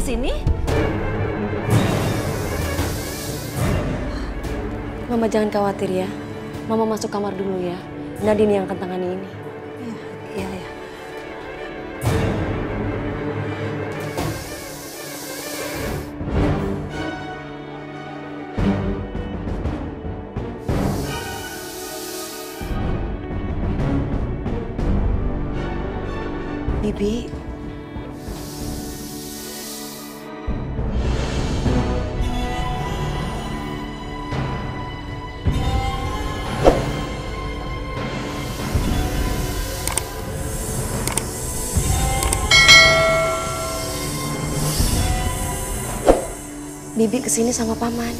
sini? Mama jangan khawatir ya. Mama masuk kamar dulu ya. Nadine yang akan tangani ini. Iya, iya, iya. Bibi, Bibi ke sini sama paman.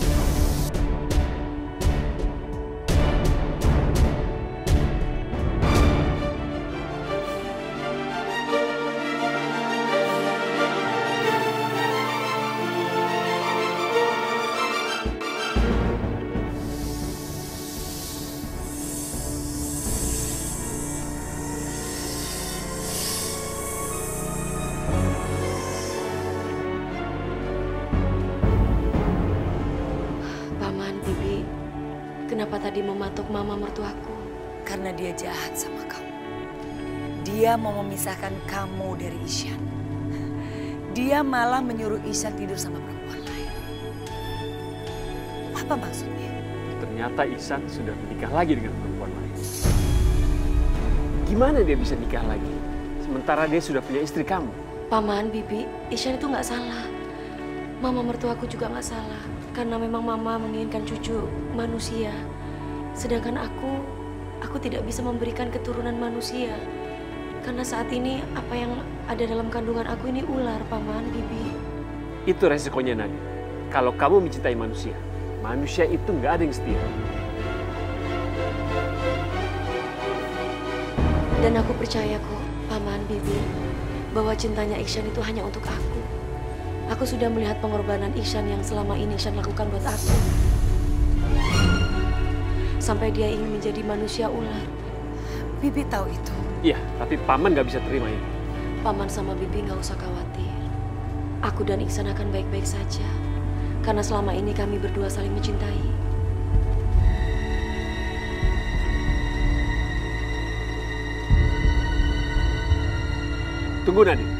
Kenapa tadi mematuk mama mertuaku? Karena dia jahat sama kamu. Dia mau memisahkan kamu dari Isyan. Dia malah menyuruh Isyan tidur sama perempuan lain. Apa maksudnya? Ternyata Ihsan sudah menikah lagi dengan perempuan lain. Gimana dia bisa nikah lagi? Sementara dia sudah punya istri kamu. Paman, Bibi, Isyan itu nggak salah. Mama mertuaku juga nggak salah. Karena memang mama menginginkan cucu manusia. Sedangkan aku, aku tidak bisa memberikan keturunan manusia. Karena saat ini apa yang ada dalam kandungan aku ini ular, Paman, Bibi. Itu resikonya Nadia. Kalau kamu mencintai manusia, manusia itu nggak ada yang setia. Dan aku percaya kok, Paman, Bibi, bahwa cintanya Iksan itu hanya untuk aku. Aku sudah melihat pengorbanan Iksan yang selama ini Iksan lakukan buat aku. Sampai dia ingin menjadi manusia ular. Bibi tahu itu. Iya, tapi paman nggak bisa terima ini. Paman sama Bibi nggak usah khawatir. Aku dan Iksan akan baik-baik saja. Karena selama ini kami berdua saling mencintai. Tunggu Nadia.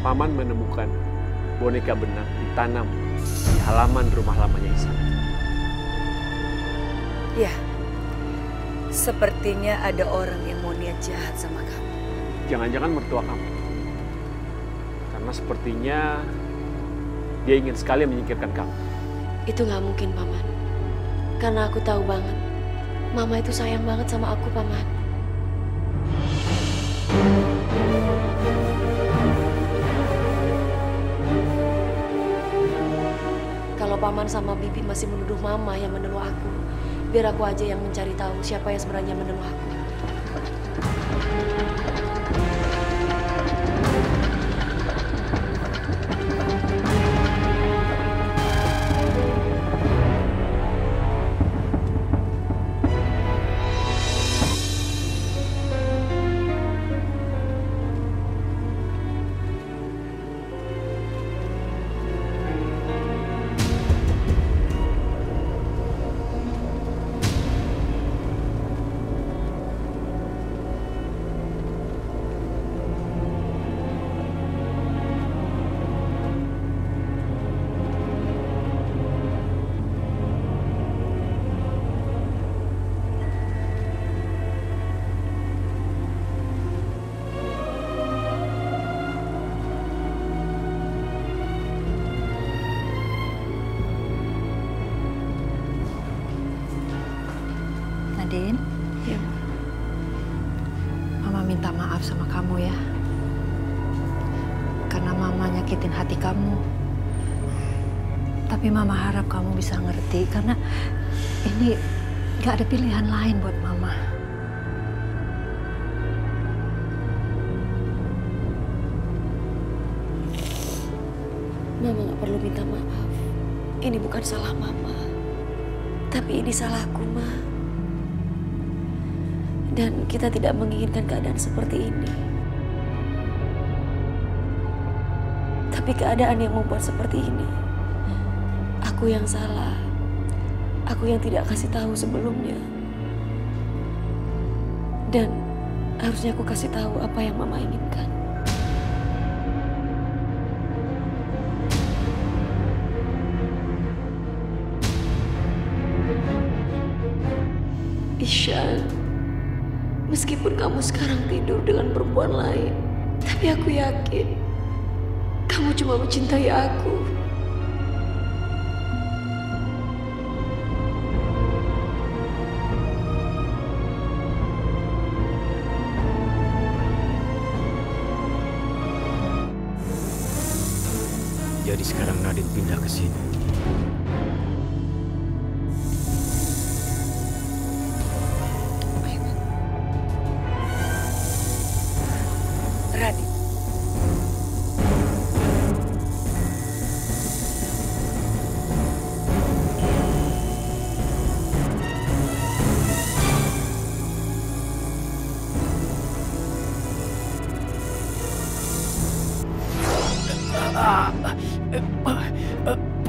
Paman menemukan boneka benang ditanam di halaman rumah lamanya Ihsan. Ya, sepertinya ada orang yang mau niat jahat sama kamu. Jangan-jangan mertua kamu. Karena sepertinya dia ingin sekali menyingkirkan kamu. Itu nggak mungkin, Paman. Karena aku tahu banget. Mama itu sayang banget sama aku, Paman. Kalau Paman sama Bibi masih menuduh Mama yang meneluh aku, biar aku aja yang mencari tahu siapa yang sebenarnya meneluh aku. Minta maaf sama kamu ya. Karena Mama nyakitin hati kamu. Tapi Mama harap kamu bisa ngerti karena ini gak ada pilihan lain buat Mama. Mama nggak perlu minta maaf. Ini bukan salah Mama. Tapi ini salahku, Ma. Dan kita tidak menginginkan keadaan seperti ini. Tapi keadaan yang membuat seperti ini. Aku yang salah. Aku yang tidak kasih tahu sebelumnya. Dan harusnya aku kasih tahu apa yang Mama inginkan. Ishan, meskipun kamu sekarang tidur dengan perempuan lain, tapi aku yakin kamu cuma mencintai aku. Jadi sekarang Nadine pindah ke sini.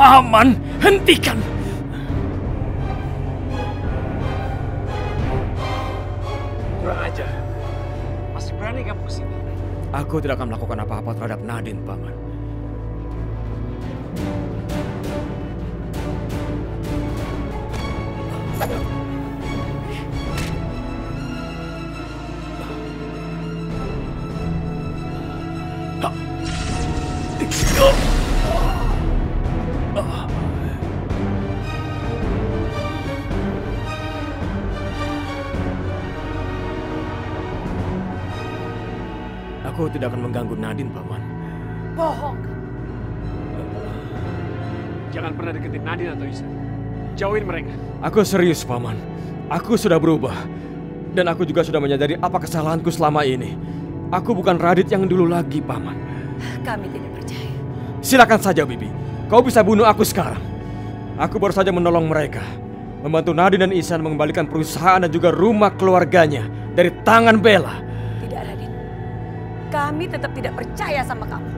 Paman, hentikan! Kurang ajar. Masih berani kamu ke sini? Aku tidak akan melakukan apa-apa terhadap Nadine, Paman. Tidak akan mengganggu Nadine, Paman. Bohong. Jangan pernah deketin Nadine atau Isan. Jauhin mereka. Aku serius, Paman. Aku sudah berubah. Dan aku juga sudah menyadari apa kesalahanku selama ini. Aku bukan Radit yang dulu lagi, Paman. Kami tidak percaya. Silakan saja, Bibi. Kau bisa bunuh aku sekarang. Aku baru saja menolong mereka. Membantu Nadine dan Isan mengembalikan perusahaan dan juga rumah keluarganya dari tangan Bella. Kami tetap tidak percaya sama kamu.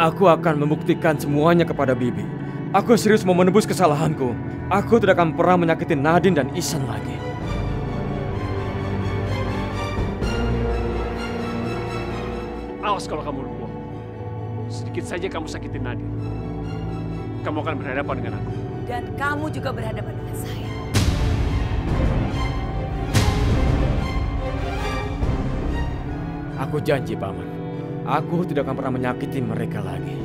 Aku akan membuktikan semuanya kepada Bibi. Aku serius mau menebus kesalahanku. Aku tidak akan pernah menyakiti Nadine dan Isan lagi. Awas kalau kamu lupa. Sedikit saja kamu sakitin Nadine. Kamu akan berhadapan dengan aku. Dan kamu juga berhadapan dengan saya. Aku janji, Paman. Aku tidak akan pernah menyakiti mereka lagi.